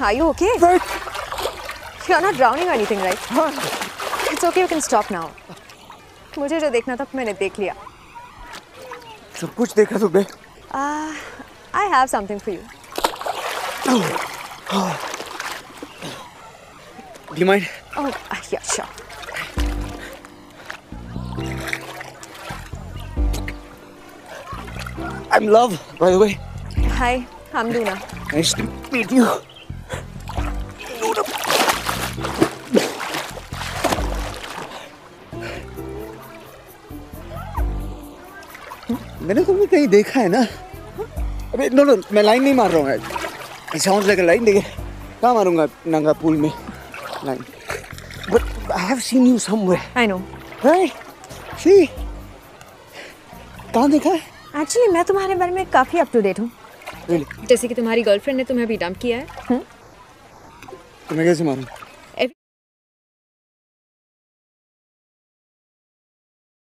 Are you okay? You're not drowning or anything, right? It's okay, you can stop now. मुझे जो देखना था मैंने देख लिया. सब कुछ देखा तो बे Uh, I have something for you. Do you mind? Oh, uh, yeah, sure. I'm Love, by the way. Hi, I'm Luna. Nice to meet you. मैंने तुम्हें कहीं देखा है ना। अबे नो नो मैं लाइन नहीं मार रहा हूँ लाइक अ लाइन देखिए। कहाँ मारूँगा नंगा पुल में? Line but I have seen you somewhere I know. Right see कहाँ देखा है? एक्चुअली मैं तुम्हारे बारे में काफ़ी अप टू डेट हूँ। Really? जैसे कि तुम्हारी गर्लफ्रेंड ने तुम्हें अभी डंप किया है। तो मैं कैसे मारूं?